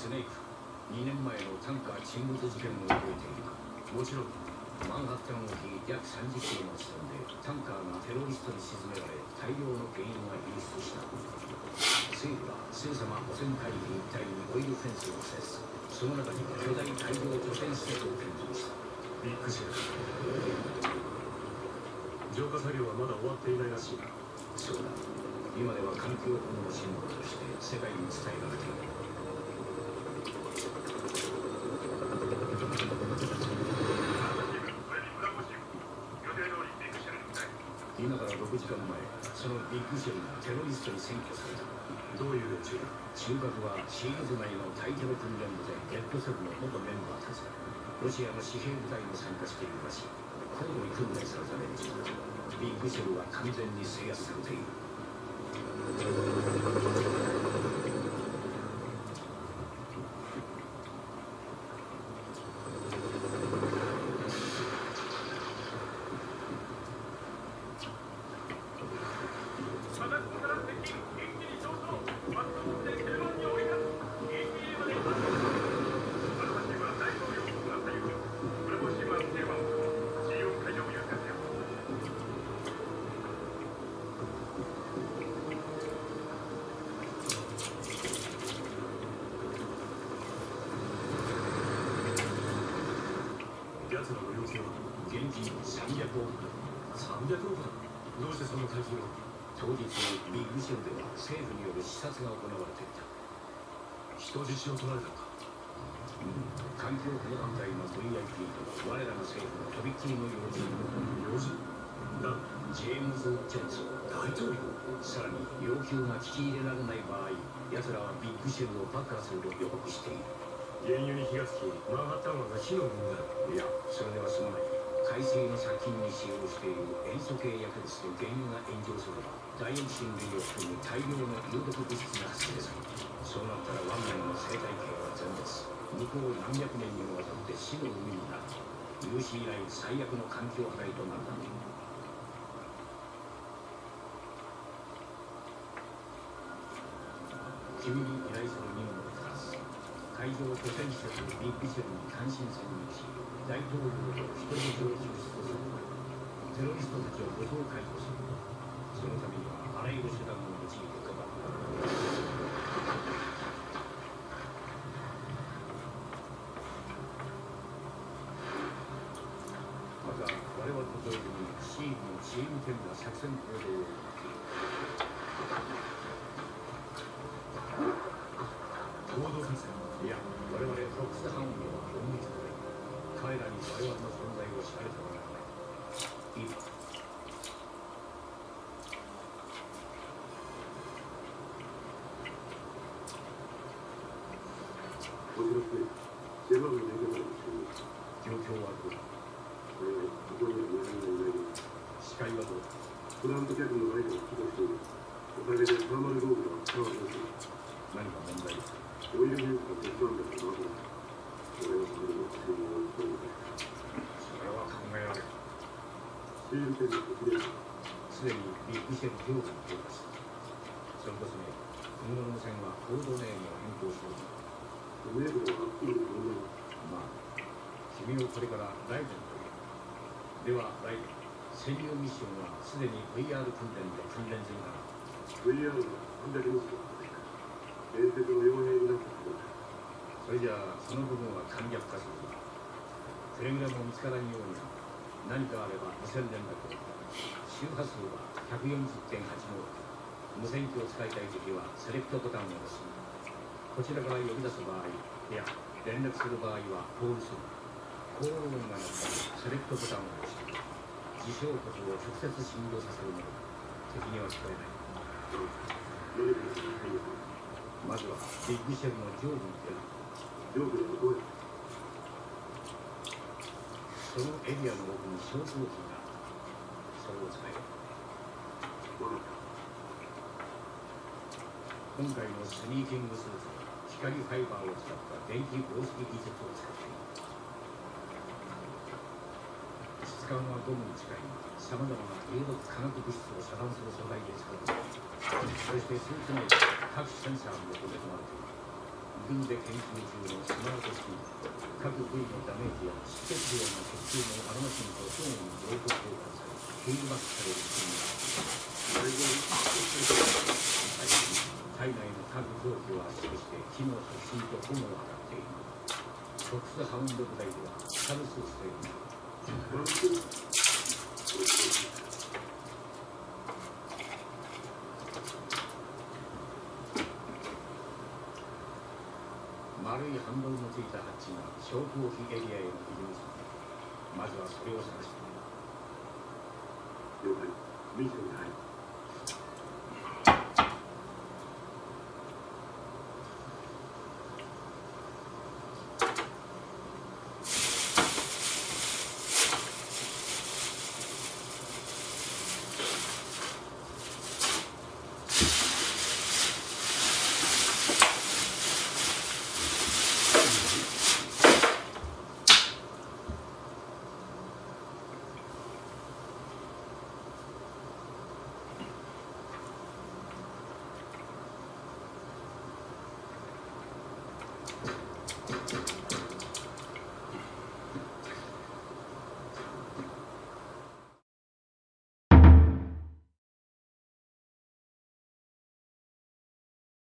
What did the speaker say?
スネーク2年前のタンカー沈没事件を覚えている。かもちろんマンハッタン沖約30キロの地点でタンカーがテロリストに沈められ大量の原因が流出した。政府はすぐさま汚染海域一帯にオイルフェンスを設置その中に巨大大量除染施設を建造した。ビッグシェル浄化作業はまだ終わっていないらしい。なそうだ。今では環境保護のシンボルとして世界に伝えられている今から6時間前そのビッグシェルがテロリストに占拠された。どういう連中だ中核はシールズ内の対テロ訓練部隊レッドセブの元メンバーたちだ。ロシアの私兵部隊も参加しているらしい。高度に訓練された連中だビッグシェルは完全に制圧されている。現金300億300億どうしてそんな大金を当日ビッグシェルでは政府による視察が行われていた人質を取られたのか環境保護団体の VIP と我らの政府のとびっきりの要人用事だジェームズ・ジョンソ大統領さらに要求が聞き入れられない場合奴らはビッグシェルを爆破すると予告している原油に火がつきマンハッタン湾が火の海になるいやそれでは済まない海水の殺菌に使用している塩素系薬物と原油が炎上すればダイオキシン類を含む大量の有毒物質が発生するそうなったら湾内の生態系は全滅向こう何百年にもわたって死の海になる有史以来最悪の環境破壊となるだろう君に依頼海上拠点施設ビッグシェルに単身潜入し大統領と人質を救出するテロリストたちを武装解放するそのためにはあらゆる手段を用いてかかるまた我々と同時にシールのチーム戦が作戦行動を行動作戦いや我々フォックスハウンドは隠密で彼らに我々の存在を知られてはならない今こちらでシェバーの免許から状況はどうだこれはここには何もいない視界はどうだプラント客のライトが起動しているおかげでサーマルローブが使われている何か問題ですかオイルニュースが鉄腕だからなこれはそれの注文をしているそれは考えられるシール店の国ですすでにビッグシェル上部に到達したそれこそね今後の無線はコードネームを変更しておるメールはっきりまあ君をこれからライブにというではライブ潜入ミッションはすでに VR 訓練で訓練済みだな VR が300ノット伝説の傭兵になったことそれじゃあその部分は簡略化す。るくれぐれも見つからんように。な何かあれば無線連絡を周波数は140.8ノート無線機を使いたいときはセレクトボタンを押すこちらから呼び出す場合いや連絡する場合はコールする高音が鳴ったらセレクトボタンを押し自称国を直接振動させるものだ敵には聞こえないまずはビッグシェルの上部に出る上部のどこへそのエリアの奥に消灯器があるそれを使え今回のスニーキングスーツは光ファイバーを使った電気防水技術を使っている質感はゴムに近いさまざまな有毒化学物質を遮断する素材で作られているそしてスーツ内各種センサーも埋め込まれている国で研究中のスマートシーン各部位のダメージや出血量の特徴のアロマシンと相互に情報交換されフィードバックされる仕組みがある内臓に接し体内の各臓器を圧縮して機能と進と保護を図っている特殊ハウンド部隊ではサルススというフランス丸いハンドルのついたハッチが消防機エリアへの非常時まずはそれを探して了解。ミッションに入る